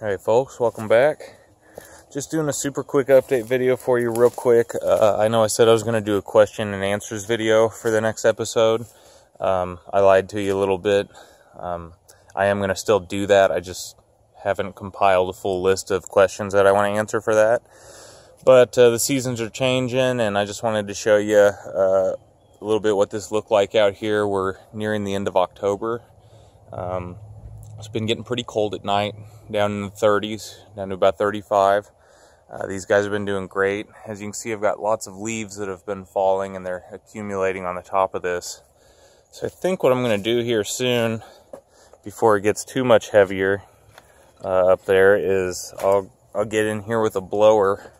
Alright folks, welcome back. Just doing a super quick update video for you real quick. Uh, I know I said I was going to do a question and answers video for the next episode. Um, I lied to you a little bit. Um, I am going to still do that. I just haven't compiled a full list of questions that I want to answer for that. But uh, the seasons are changing and I just wanted to show you uh, a little bit what this looked like out here. We're nearing the end of October. Um, it's been getting pretty cold at night down in the 30s, down to about 35. Uh, these guys have been doing great. As you can see, I've got lots of leaves that have been falling and they're accumulating on the top of this. So I think what I'm going to do here soon, before it gets too much heavier uh, up there, is I'll, I'll get in here with a blower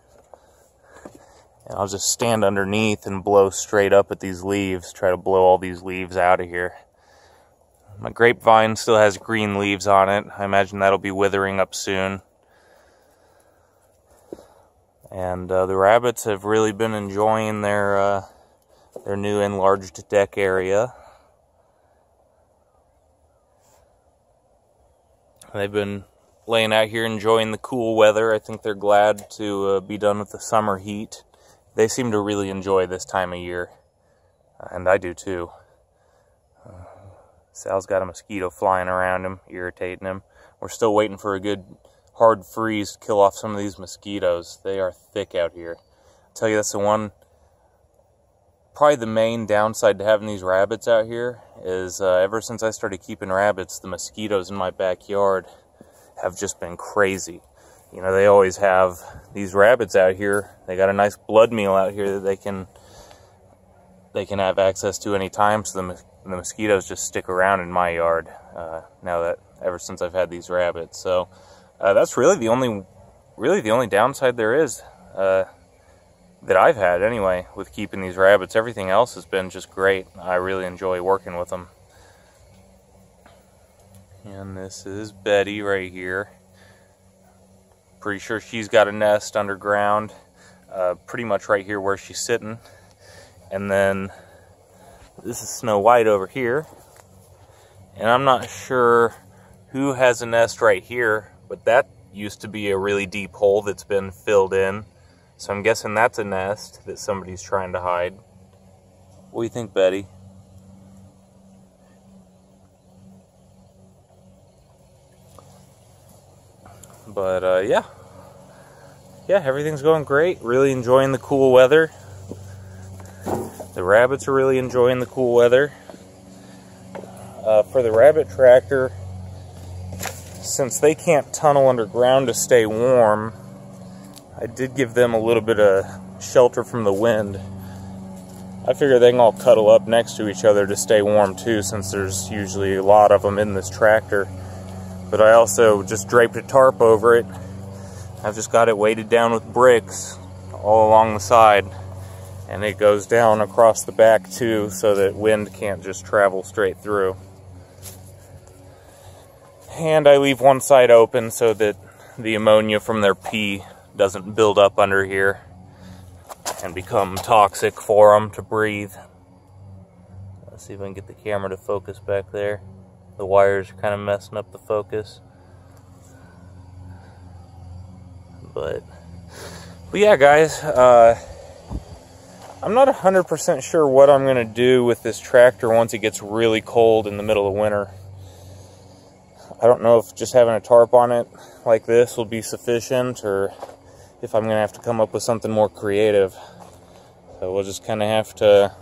and I'll just stand underneath and blow straight up at these leaves, try to blow all these leaves out of here. My grapevine still has green leaves on it. I imagine that'll be withering up soon. And uh, the rabbits have really been enjoying their uh, their new enlarged deck area. They've been laying out here enjoying the cool weather. I think they're glad to uh, be done with the summer heat. They seem to really enjoy this time of year, and I do too. Sal's got a mosquito flying around him, irritating him. We're still waiting for a good hard freeze to kill off some of these mosquitoes. They are thick out here. I tell you, that's the one, probably the main downside to having these rabbits out here is uh, ever since I started keeping rabbits, the mosquitoes in my backyard have just been crazy. You know, they always have these rabbits out here. They got a nice blood meal out here that they can they can have access to any time. So the the mosquitoes just stick around in my yard uh, now that ever since I've had these rabbits. So uh, that's really the only really the only downside there is uh, that I've had anyway with keeping these rabbits. Everything else has been just great. I really enjoy working with them. And this is Betty right here. Pretty sure she's got a nest underground, uh, pretty much right here where she's sitting. And then this is Snow White over here. And I'm not sure who has a nest right here, but that used to be a really deep hole that's been filled in. So I'm guessing that's a nest that somebody's trying to hide. What do you think, Betty? But uh, yeah, yeah, everything's going great. Really enjoying the cool weather. The rabbits are really enjoying the cool weather. Uh, for the rabbit tractor, since they can't tunnel underground to stay warm, I did give them a little bit of shelter from the wind. I figure they can all cuddle up next to each other to stay warm too, since there's usually a lot of them in this tractor. But I also just draped a tarp over it. I've just got it weighted down with bricks all along the side and it goes down across the back too so that wind can't just travel straight through. And I leave one side open so that the ammonia from their pee doesn't build up under here and become toxic for them to breathe. Let's see if I can get the camera to focus back there. The wires are kind of messing up the focus. But, but yeah, guys, uh, I'm not 100% sure what I'm going to do with this tractor once it gets really cold in the middle of winter. I don't know if just having a tarp on it like this will be sufficient or if I'm going to have to come up with something more creative. So we'll just kind of have to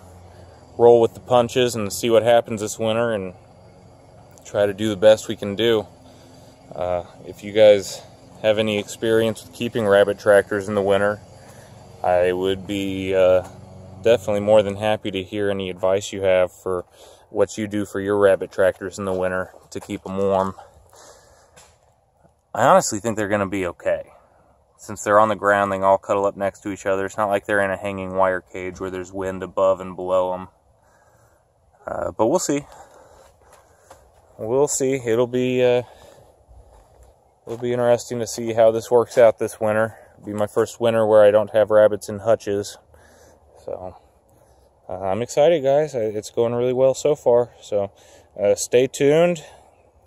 roll with the punches and see what happens this winter and try to do the best we can do. Uh, if you guys have any experience with keeping rabbit tractors in the winter, I would be uh, definitely more than happy to hear any advice you have for what you do for your rabbit tractors in the winter to keep them warm. I honestly think they're going to be okay. Since they're on the ground, they all cuddle up next to each other. It's not like they're in a hanging wire cage where there's wind above and below them. Uh, but we'll see. We'll see. It'll be uh, it'll be interesting to see how this works out this winter. It'll be my first winter where I don't have rabbits in hutches. So uh, I'm excited, guys. It's going really well so far. So uh, stay tuned,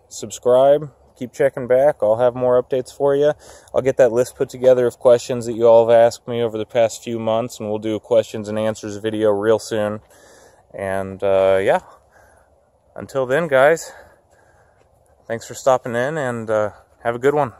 subscribe, keep checking back. I'll have more updates for you. I'll get that list put together of questions that you all have asked me over the past few months, and we'll do a questions and answers video real soon. And uh, yeah, until then, guys, thanks for stopping in, and uh, have a good one.